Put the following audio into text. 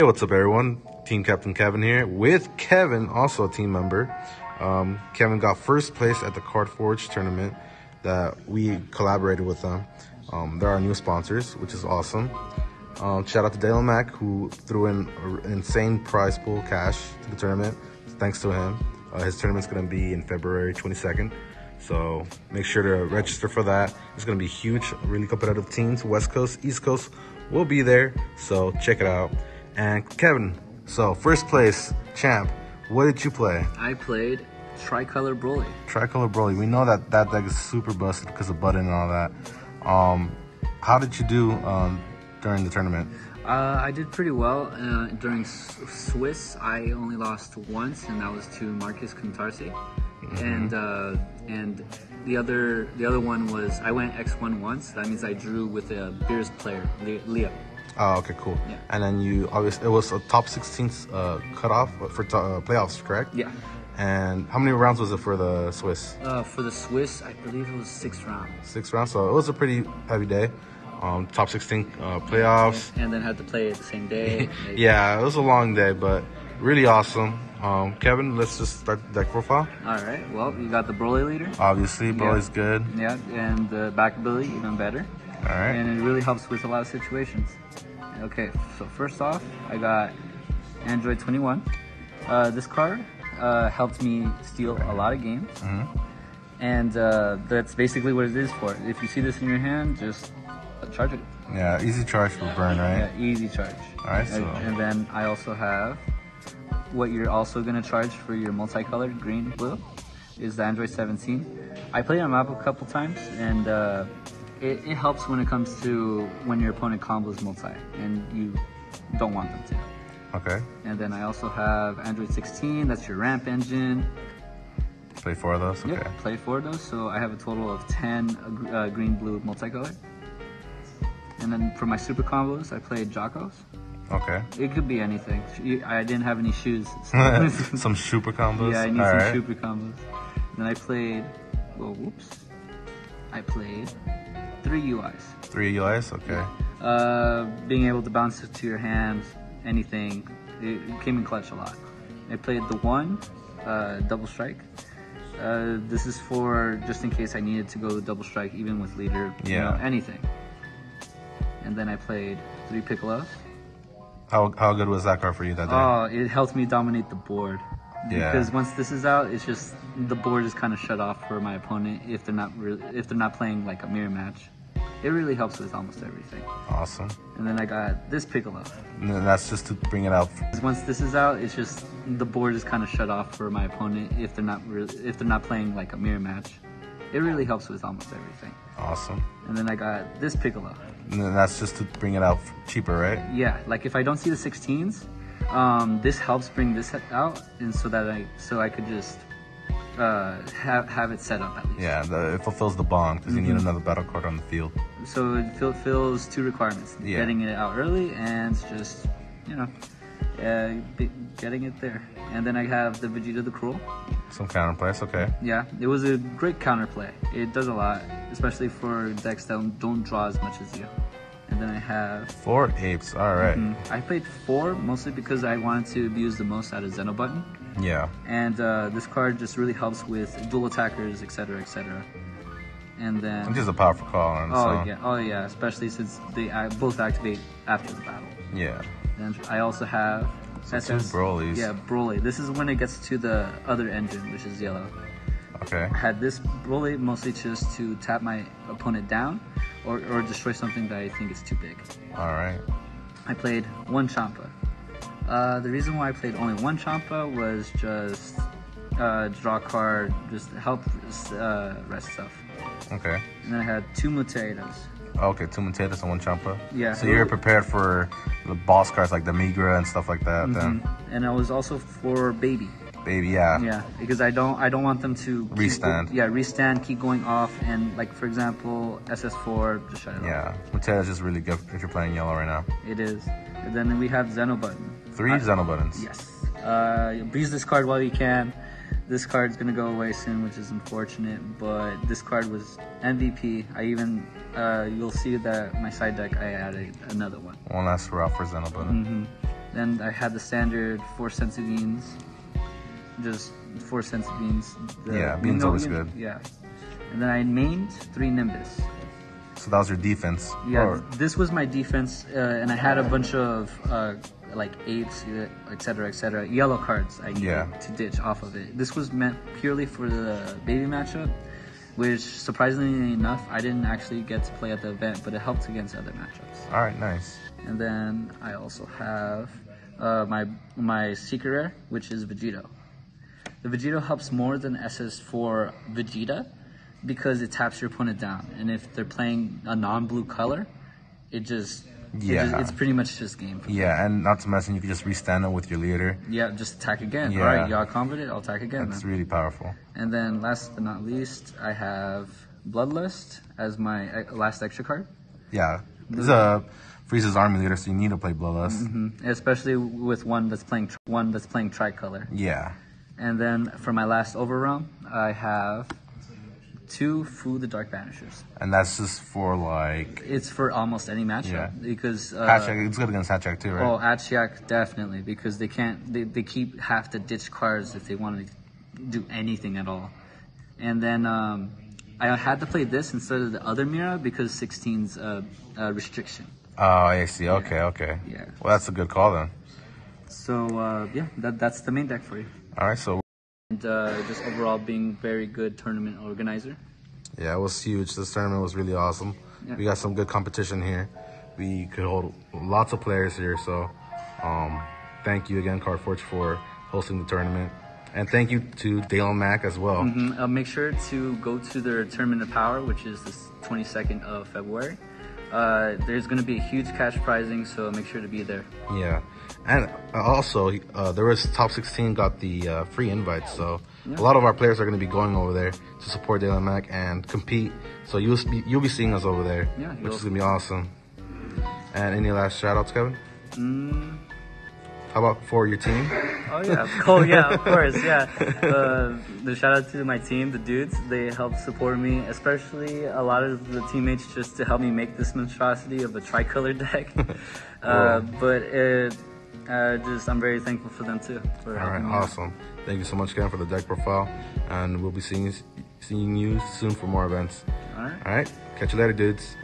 Hey, what's up, everyone? Team Captain Kevin here with Kevin, also a team member. Um, Kevin got first place at the Cardforge tournament that we collaborated with them. Um, they're our new sponsors, which is awesome. Um, shout out to Daylon Mack who threw in an insane prize pool cash to the tournament. Thanks to him. Uh, his tournament's going to be in February 22nd. So make sure to register for that. It's going to be huge, really competitive teams. West Coast, East Coast will be there. So check it out. And Kevin, so first place champ, what did you play? I played Tricolor Broly. Tricolor Broly. We know that that deck is super busted because of button and all that. Um, how did you do um, during the tournament? Uh, I did pretty well uh, during S- Swiss. I only lost once, and that was to Marcus Contarsi. And uh, and the other the other one was I went X one once. That means I drew with a Beerus player, Le- Leo. Oh, okay, cool. Yeah. And then you obviously it was a top 16 uh, cutoff for uh, playoffs, correct? Yeah. And how many rounds was it for the Swiss? Uh, for the Swiss, I believe it was six rounds, Six rounds. So it was a pretty heavy day. Um, top 16 uh, playoffs. and then had to play it the same day. Yeah, it was a long day, but really awesome. Um, Kevin, let's just start the deck profile. All right. Well, you got the Broly leader. Obviously, Broly's good. Yeah, and the back ability even better. All right. and it really helps with a lot of situations. Okay, so first off, I got Android 21. Uh, this card uh, helped me steal a lot of games, Mm-hmm. and uh, that's basically what it is for. If you see this in your hand, just uh, charge it. Yeah, easy charge for burn, right? Yeah, easy charge. Alright, and, so- and then I also have what you're also gonna charge for your multicolored green blue is the Android 17. I played on map a couple times and uh, it, it helps when it comes to when your opponent combos multi and you don't want them to. Okay. And then I also have Android 16. That's your ramp engine. Play four of those. Okay. Yep, play four of those. So I have a total of 10 uh, uh, green blue multicolored. And then for my super combos, I played Jocko's. Okay. It could be anything. I didn't have any shoes. so- some super combos. yeah, I need All some right. super combos. And Then I played. Well, whoops. I played three UIs. Three UIs. Okay. Uh, being able to bounce it to your hands, anything. It, it came in clutch a lot. I played the one, uh, double strike. Uh, this is for just in case I needed to go double strike, even with leader. You Yeah. know, anything. And then I played three piccolos. How how good was that card for you that day? Oh, it helped me dominate the board. Yeah. Because once this is out, it's just the board is kind of shut off for my opponent if they're not really if they're not playing like a mirror match. It really helps with almost everything. awesome. And then I got this piccolo. And then that's just to bring it out. Once this is out, it's just the board is kind of shut off for my opponent if they're not if they're not playing like a mirror match. It really helps with almost everything. Awesome. And then I got this piccolo. And then that's just to bring it out cheaper, right? Yeah, like if I don't see the 16s, um, this helps bring this out, and so that I so I could just uh, have have it set up at least. Yeah, the, it fulfills the bond because you need another battle card on the field. So it fill, fills two requirements: Yeah. getting it out early and just you know uh, getting it there. And then I have the Vegeta the Cruel. Some counterplays, okay. Yeah, it was a great counterplay. It does a lot, especially for decks that don't- draw as much as you. And then I have Four apes, all right. Mm, I played four mostly because I wanted to abuse the most out of Zeno button. Yeah. And uh, this card just really helps with dual attackers, etc., etc. And then, It's just a powerful call oh own. yeah, oh yeah, especially since they both activate after the battle. Yeah. And I also have So two Brolys. Yeah, Broly. This is when it gets to the other engine, which is yellow. Okay. I had this Broly mostly just to tap my opponent down, or, or destroy something that I think is too big. All right. I played one Champa. Uh, the reason why I played only one Champa was just uh, draw card, just help uh, rest stuff. Okay. And then I had two Muteras. Okay, two Mutatus and one Champa. Yeah. So you're prepared for the boss cards like the Migra and stuff like that then. And I was also for Baby. Baby, yeah. Yeah, because I don't I don't want them to keep Restand. yeah, restand, keep going off, and like for example SS4 just shut it off. Yeah. Mutatus is just really good if you're playing yellow right now. It is. And then we have Zeno button. Three I- Zeno buttons. Yes. Uh, use this card while you can. This card's gonna go away soon, which is unfortunate. But this card was MVP. I even uh, you'll see that my side deck I added another one. One last route for Zeno button. hmm Then I had the standard four cents of beans, just four cents of beans. The- Yeah, beans always you- good. Yeah. And then I mained three Nimbus. So that was your defense. Yeah, Or- this was my defense, uh, and I had a bunch of uh, like eights, etc., et cetera, et cetera, yellow cards I needed Yeah. to ditch off of it. This was meant purely for the baby matchup, which surprisingly enough, I didn't actually get to play at the event, but it helped against other matchups. all right, nice. And then I also have uh, my my secret rare, which is Vegito. The Vegito helps more than SS for Vegeta because it taps your opponent down, and if they're playing a non-blue color, it just Yeah. it's pretty much just game. Yeah, and not to mention you can just restand it with your leader. yeah, just attack again. Yeah. All right, y'all converted, I'll attack again. That's then. really powerful. And then last but not least, I have Bloodlust as my last extra card. Yeah, this is a Frieza's army leader, so you need to play Bloodlust. Mm-hmm. especially with one that's playing one that's playing tricolor. Yeah, And then for my last overrealm, I have two Fu the Dark Banishers. and that's just for like It's for almost any matchup Yeah. because uh, Hatchiyack. It's good against Hatchiyack too, right? oh Hatchiyack definitely because they can't they, they keep have to ditch cards if they want to do anything at all. And then um, I had to play this instead of the other Mira because 16's uh, uh, restriction. Oh, I see. Okay, okay. Yeah. Well, that's a good call then. So uh, yeah, that, that's the main deck for you. All right, so And uh, just overall being very good tournament organizer. yeah, it was huge. This tournament was really awesome. Yeah. We got some good competition here. We could hold lots of players here. So, um, thank you again, Cardforge, for hosting the tournament, and thank you to Daylon Mack as well. Mhm. Uh, make sure to go to their Tournament of Power, which is the 22nd of February. Uh, there's going to be a huge cash prizing, so make sure to be there. Yeah, and also uh, there was top 16 got the uh, free invite, so a lot of our players are going to be going over there to support Daylon Mack and compete. So you'll be, you'll be seeing us over there, Yeah, which is going to be awesome. And any last shout outs, Kevin? Mm, How about for your team? oh yeah, oh yeah, of course, yeah. Uh, the shout out to my team, the Doods. They helped support me, especially a lot of the teammates, just to help me make this monstrosity of a tricolor deck. uh, but it, uh, just I'm very thankful for them too. For All right, helping me out. awesome. Thank you so much, Kevin, for the deck profile, and we'll be seeing seeing you soon for more events. All right. All right, catch you later, dudes.